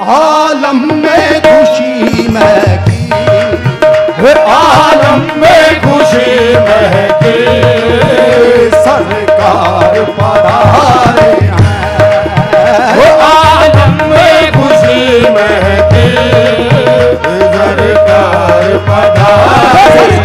आलम में खुशी महकी फिर आलम में खुशी महकी सरकार पधारे हैं। आलम में खुशी महकी सरकार पधारे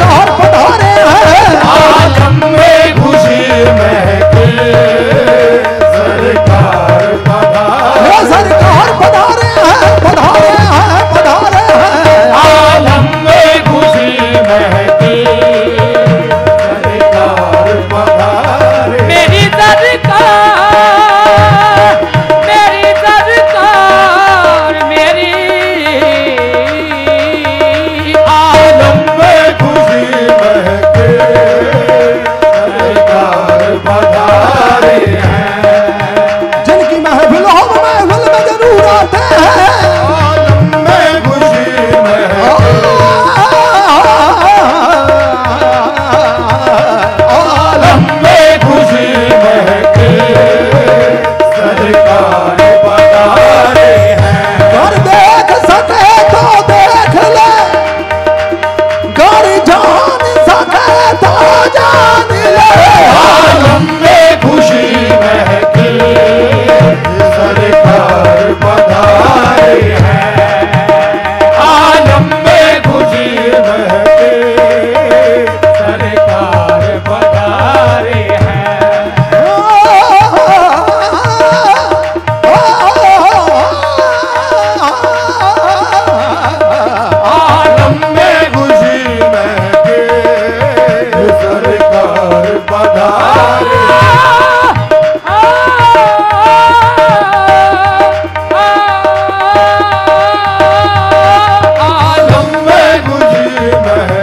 महल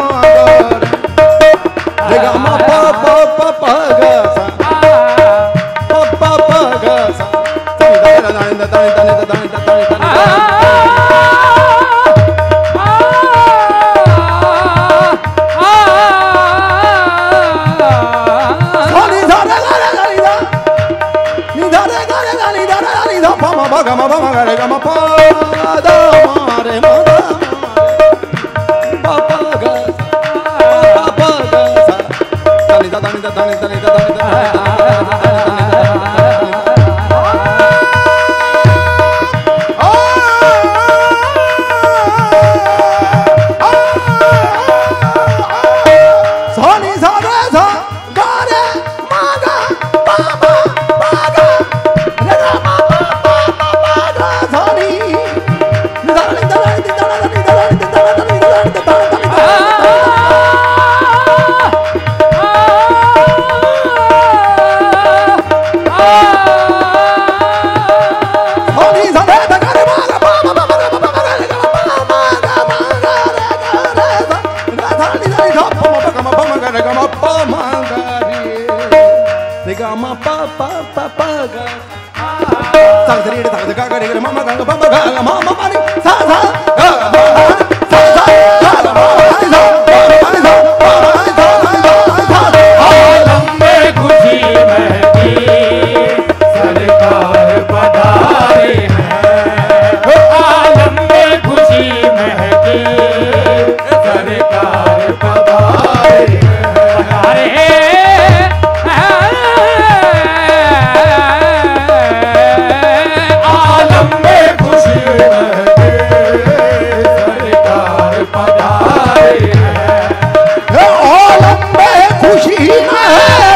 ಮ ಪ ಪ ಪ ಪ ಗ ಸ ಸ ರಿ ಡ ದ ಗ ಗ ರಿ ಗ ಮ ಮ ಗ ಗ ಪ ಪ ಗ ಲ ಮ ಮ ಪ ರಿ ಸ ಸ ಗ ಗ ಸ ಸ ಗ ಲ ಮ ಸ ಸ सरकार पधारे जाए। है में खुशी में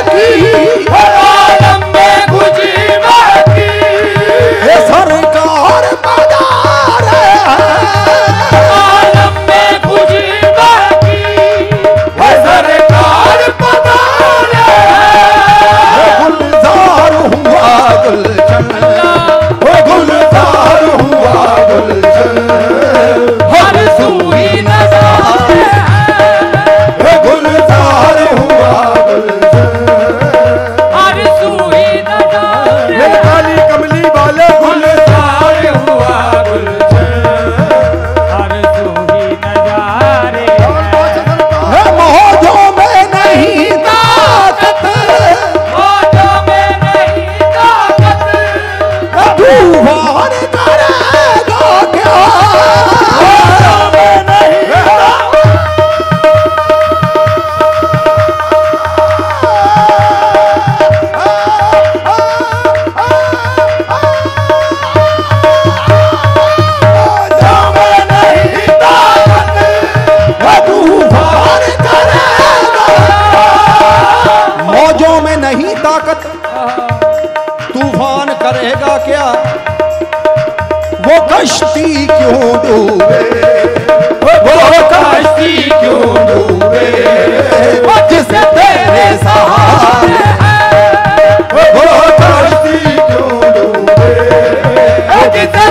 डूबेगा क्या? वो कश्ती क्यों डूबे? वो कश्ती क्यों डूबे? जिसे तेरे सहारे वो कश्ती क्यों डूबे जिसे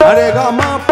ma gama ga